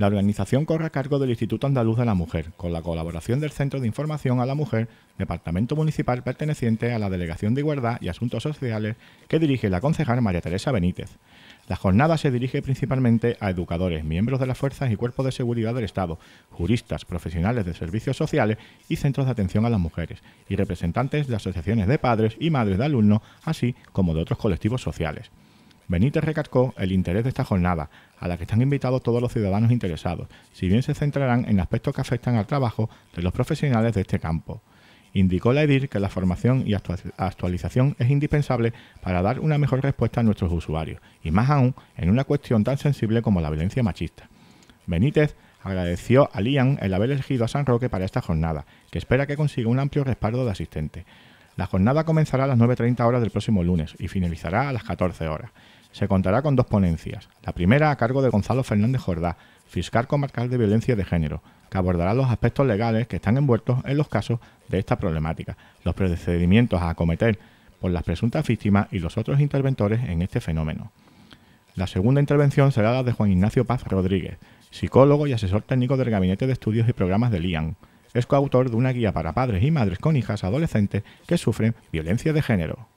La organización corre a cargo del Instituto Andaluz de la Mujer, con la colaboración del Centro de Información a la Mujer, departamento municipal perteneciente a la Delegación de Igualdad y Asuntos Sociales, que dirige la concejal María Teresa Benítez. La jornada se dirige principalmente a educadores, miembros de las fuerzas y cuerpos de seguridad del Estado, juristas, profesionales de servicios sociales y centros de atención a las mujeres, y representantes de asociaciones de padres y madres de alumnos, así como de otros colectivos sociales. Benítez recalcó el interés de esta jornada, a la que están invitados todos los ciudadanos interesados, si bien se centrarán en aspectos que afectan al trabajo de los profesionales de este campo. Indicó la EDIR que la formación y actualización es indispensable para dar una mejor respuesta a nuestros usuarios, y más aún en una cuestión tan sensible como la violencia machista. Benítez agradeció a Lian el haber elegido a San Roque para esta jornada, que espera que consiga un amplio respaldo de asistentes. La jornada comenzará a las 9.30 horas del próximo lunes y finalizará a las 14 horas. Se contará con dos ponencias. La primera a cargo de Gonzalo Fernández Jordá, fiscal comarcal de violencia de género, que abordará los aspectos legales que están envueltos en los casos de esta problemática, los procedimientos a acometer por las presuntas víctimas y los otros interventores en este fenómeno. La segunda intervención será la de Juan Ignacio Paz Rodríguez, psicólogo y asesor técnico del Gabinete de Estudios y Programas de LIAN. Es coautor de una guía para padres y madres con hijas adolescentes que sufren violencia de género.